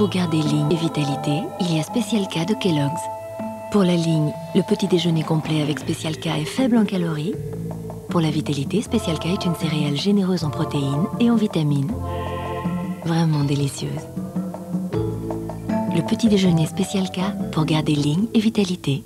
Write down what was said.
Pour garder ligne et vitalité, il y a Spécial K de Kellogg's. Pour la ligne, le petit déjeuner complet avec Spécial K est faible en calories. Pour la vitalité, Spécial K est une céréale généreuse en protéines et en vitamines. Vraiment délicieuse. Le petit déjeuner Spécial K pour garder ligne et vitalité.